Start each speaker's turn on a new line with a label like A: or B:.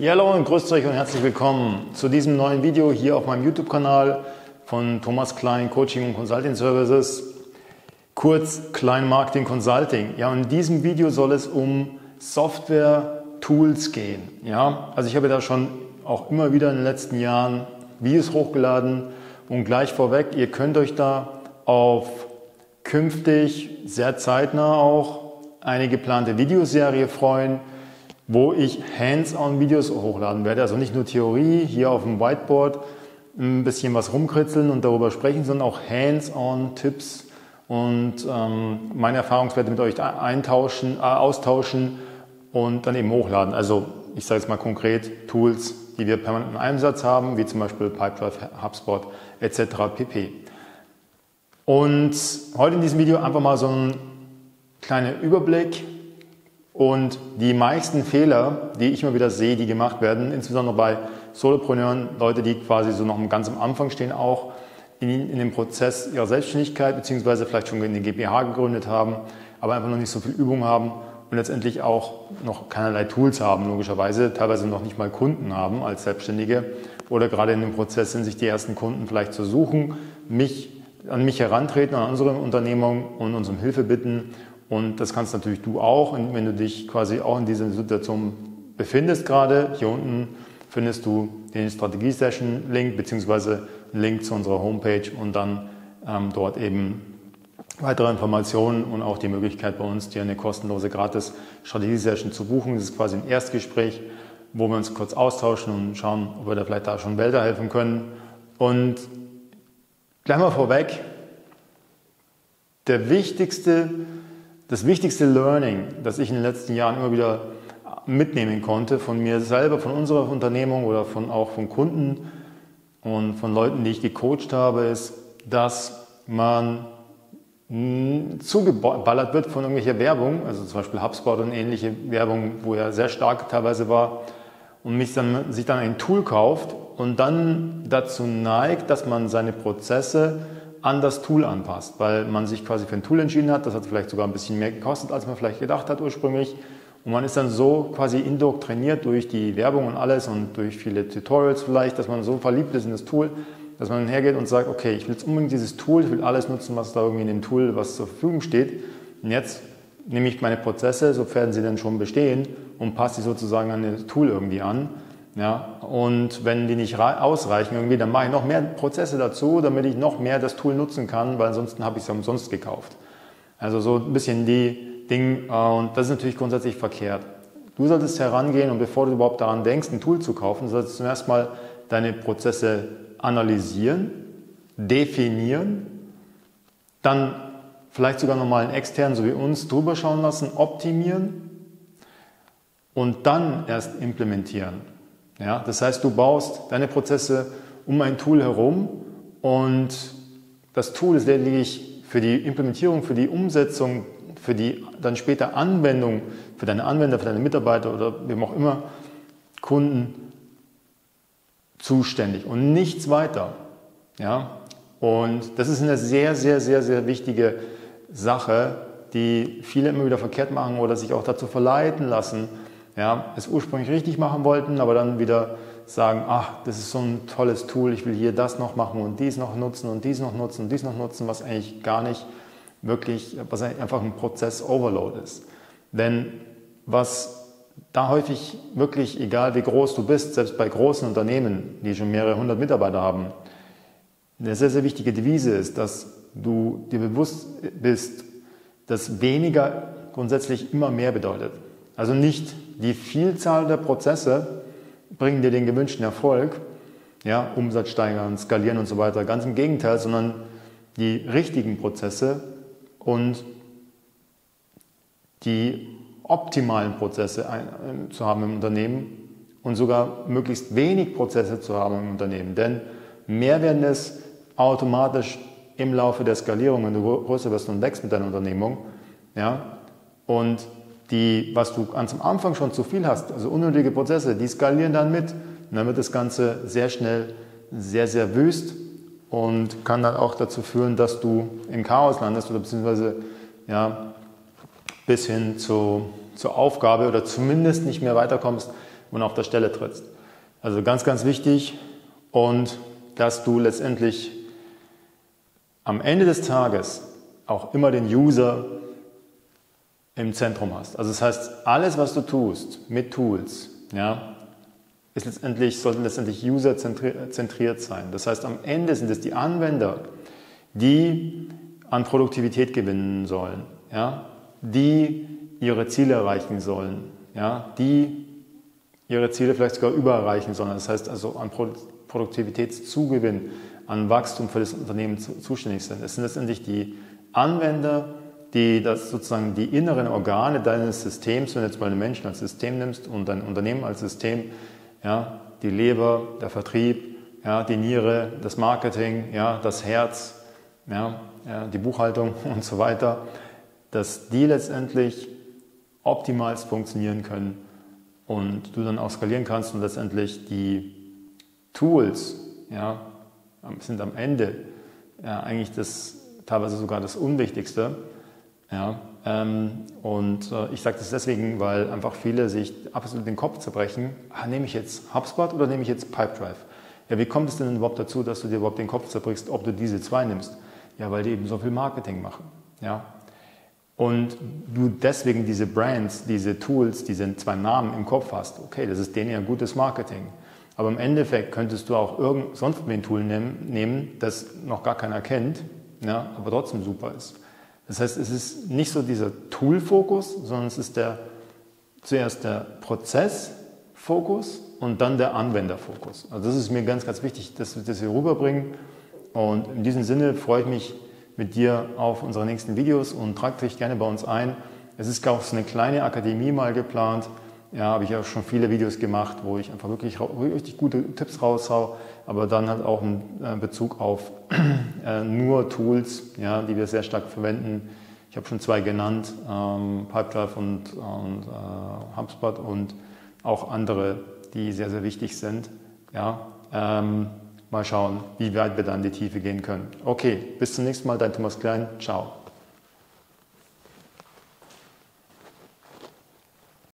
A: Hallo und grüßt euch und herzlich willkommen zu diesem neuen Video hier auf meinem YouTube-Kanal von Thomas Klein Coaching und Consulting Services, kurz Klein Marketing Consulting. Ja, und in diesem Video soll es um Software Tools gehen. Ja, also ich habe da schon auch immer wieder in den letzten Jahren Videos hochgeladen und gleich vorweg, ihr könnt euch da auf künftig sehr zeitnah auch eine geplante Videoserie freuen wo ich Hands-on-Videos hochladen werde. Also nicht nur Theorie hier auf dem Whiteboard, ein bisschen was rumkritzeln und darüber sprechen, sondern auch Hands-on-Tipps und ähm, meine Erfahrungswerte mit euch eintauschen, äh, austauschen und dann eben hochladen. Also ich sage jetzt mal konkret Tools, die wir permanent im Einsatz haben, wie zum Beispiel Pipedrive, HubSpot etc. pp. Und heute in diesem Video einfach mal so ein kleiner Überblick und die meisten Fehler, die ich immer wieder sehe, die gemacht werden, insbesondere bei Solopreneuren, Leute, die quasi so noch ganz am Anfang stehen, auch in, in dem Prozess ihrer Selbstständigkeit, beziehungsweise vielleicht schon in den GmbH gegründet haben, aber einfach noch nicht so viel Übung haben und letztendlich auch noch keinerlei Tools haben, logischerweise, teilweise noch nicht mal Kunden haben als Selbstständige oder gerade in dem Prozess sind, sich die ersten Kunden vielleicht zu suchen, mich, an mich herantreten, an unsere Unternehmung und uns um Hilfe bitten und das kannst natürlich du auch, wenn du dich quasi auch in dieser Situation befindest gerade. Hier unten findest du den Strategie-Session-Link beziehungsweise einen Link zu unserer Homepage und dann ähm, dort eben weitere Informationen und auch die Möglichkeit bei uns, dir eine kostenlose gratis Strategie-Session zu buchen. Das ist quasi ein Erstgespräch, wo wir uns kurz austauschen und schauen, ob wir da vielleicht da schon weiterhelfen können. Und gleich mal vorweg, der wichtigste das wichtigste Learning, das ich in den letzten Jahren immer wieder mitnehmen konnte, von mir selber, von unserer Unternehmung oder von, auch von Kunden und von Leuten, die ich gecoacht habe, ist, dass man zugeballert wird von irgendwelcher Werbung, also zum Beispiel HubSpot und ähnliche Werbung, wo er sehr stark teilweise war, und mich dann, sich dann ein Tool kauft und dann dazu neigt, dass man seine Prozesse an das Tool anpasst, weil man sich quasi für ein Tool entschieden hat. Das hat vielleicht sogar ein bisschen mehr gekostet, als man vielleicht gedacht hat ursprünglich. Und man ist dann so quasi indoktriniert durch die Werbung und alles und durch viele Tutorials vielleicht, dass man so verliebt ist in das Tool, dass man hergeht und sagt, okay, ich will jetzt unbedingt dieses Tool, ich will alles nutzen, was da irgendwie in dem Tool, was zur Verfügung steht. Und jetzt nehme ich meine Prozesse, sofern sie dann schon bestehen, und passe sie sozusagen an das Tool irgendwie an. Ja, und wenn die nicht ausreichen irgendwie, dann mache ich noch mehr Prozesse dazu, damit ich noch mehr das Tool nutzen kann, weil ansonsten habe ich es ja umsonst gekauft. Also so ein bisschen die Ding, äh, und das ist natürlich grundsätzlich verkehrt. Du solltest herangehen und bevor du überhaupt daran denkst, ein Tool zu kaufen, solltest du zuerst mal deine Prozesse analysieren, definieren, dann vielleicht sogar nochmal einen externen, so wie uns, drüber schauen lassen, optimieren und dann erst implementieren. Ja, das heißt, du baust deine Prozesse um ein Tool herum und das Tool ist lediglich für die Implementierung, für die Umsetzung, für die dann später Anwendung, für deine Anwender, für deine Mitarbeiter oder wem auch immer, Kunden zuständig und nichts weiter. Ja? Und das ist eine sehr, sehr, sehr, sehr wichtige Sache, die viele immer wieder verkehrt machen oder sich auch dazu verleiten lassen, ja, es ursprünglich richtig machen wollten, aber dann wieder sagen, ach, das ist so ein tolles Tool, ich will hier das noch machen und dies noch nutzen und dies noch nutzen und dies noch nutzen, was eigentlich gar nicht wirklich, was einfach ein Prozess-Overload ist. Denn was da häufig wirklich, egal wie groß du bist, selbst bei großen Unternehmen, die schon mehrere hundert Mitarbeiter haben, eine sehr, sehr wichtige Devise ist, dass du dir bewusst bist, dass weniger grundsätzlich immer mehr bedeutet. Also nicht die Vielzahl der Prozesse bringen dir den gewünschten Erfolg, ja, Umsatz steigern, skalieren und so weiter. Ganz im Gegenteil, sondern die richtigen Prozesse und die optimalen Prozesse zu haben im Unternehmen und sogar möglichst wenig Prozesse zu haben im Unternehmen. Denn mehr werden es automatisch im Laufe der Skalierung, wenn du größer wirst und wächst mit deiner Unternehmung. Ja? Und die, was du ganz am Anfang schon zu viel hast, also unnötige Prozesse, die skalieren dann mit. Und dann wird das Ganze sehr schnell sehr, sehr wüst und kann dann auch dazu führen, dass du im Chaos landest oder beziehungsweise ja, bis hin zu, zur Aufgabe oder zumindest nicht mehr weiterkommst, und auf der Stelle trittst. Also ganz, ganz wichtig und dass du letztendlich am Ende des Tages auch immer den User im Zentrum hast. Also das heißt, alles, was du tust mit Tools, ja, ist letztendlich, sollte letztendlich userzentriert sein. Das heißt, am Ende sind es die Anwender, die an Produktivität gewinnen sollen, ja, die ihre Ziele erreichen sollen, ja, die ihre Ziele vielleicht sogar übererreichen sollen. Das heißt also an Produktivitätszugewinn, an Wachstum für das Unternehmen zuständig sind. Es sind letztendlich die Anwender, die das sozusagen die inneren Organe deines Systems, wenn du jetzt mal einen Menschen als System nimmst und dein Unternehmen als System, ja, die Leber, der Vertrieb, ja, die Niere, das Marketing, ja, das Herz, ja, ja, die Buchhaltung und so weiter, dass die letztendlich optimal funktionieren können und du dann auch skalieren kannst und letztendlich die Tools ja, sind am Ende ja, eigentlich das teilweise sogar das Unwichtigste. Ja, ähm, und äh, ich sage das deswegen, weil einfach viele sich absolut den Kopf zerbrechen. Ah, nehme ich jetzt HubSpot oder nehme ich jetzt Pipedrive? Ja, wie kommt es denn überhaupt dazu, dass du dir überhaupt den Kopf zerbrichst, ob du diese zwei nimmst? Ja, weil die eben so viel Marketing machen. Ja, und du deswegen diese Brands, diese Tools, diese zwei Namen im Kopf hast, okay, das ist denen ja gutes Marketing. Aber im Endeffekt könntest du auch irgend, sonst ein Tool nehmen, nehmen, das noch gar keiner kennt, ja, aber trotzdem super ist. Das heißt, es ist nicht so dieser Tool-Fokus, sondern es ist der, zuerst der Prozess-Fokus und dann der Anwender-Fokus. Also das ist mir ganz, ganz wichtig, dass wir das hier rüberbringen. Und in diesem Sinne freue ich mich mit dir auf unsere nächsten Videos und trag dich gerne bei uns ein. Es ist auch so eine kleine Akademie mal geplant. Ja, habe ich auch schon viele Videos gemacht, wo ich einfach wirklich richtig gute Tipps raushau, aber dann halt auch in äh, Bezug auf äh, nur Tools, ja, die wir sehr stark verwenden. Ich habe schon zwei genannt, ähm, Pipedrive und, und äh, HubSpot und auch andere, die sehr, sehr wichtig sind. Ja, ähm, mal schauen, wie weit wir dann in die Tiefe gehen können. Okay, bis zum nächsten Mal, dein Thomas Klein. Ciao.